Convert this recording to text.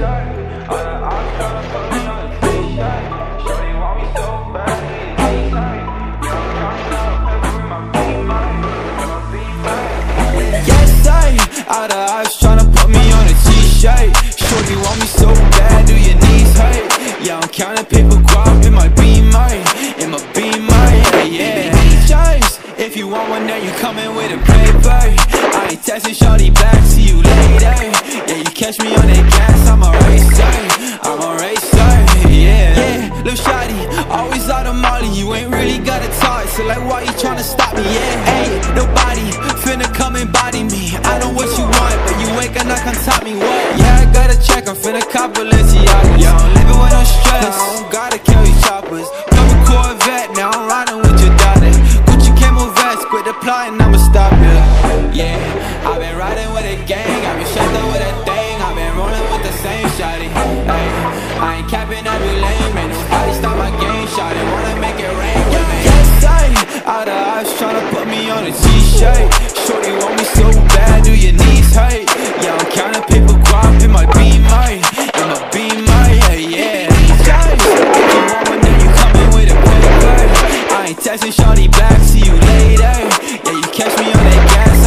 Out of eyes tryna put me on a t-shirt. Sure want me so bad, do your knees hurt? Yeah, I'm counting paper in my beamer In my beamer, yeah, yeah T-shirts, if you want one now you coming with a paper. I ain't texting shawty back, see you later. Catch me on that gas, I'm a racer, I'm a racer, yeah. Yeah, little shawty, always out of Molly, you ain't really got to talk, so like why you tryna stop me? Yeah, hey, nobody finna come and body me. I know what you want, but you ain't gonna come top me. What? Yeah, I got to check, I'm finna cop Balenciaga. Yeah, I'm living with no stress, I don't gotta carry choppers. Double Corvette, now I'm riding with your daughter. Gucci camel vest, quit the plotting, I'ma stop ya. Yeah, I've been riding with a gang, I've been up with a rolling with the same shotty. Hey, I ain't capping every lane, man. Nobody stop my game, shotty. Wanna make it rain with me. Yes, I out of eyes tryna put me on a t shirt. Shorty want me so bad, do your knees hurt? Yeah, I'm counting paper crop in my beam, mate. In my beam, mate. Yeah, yeah. If you want one, then you coming with a pedigree. I ain't texting shorty back, see you later. Yeah, you catch me on that gas.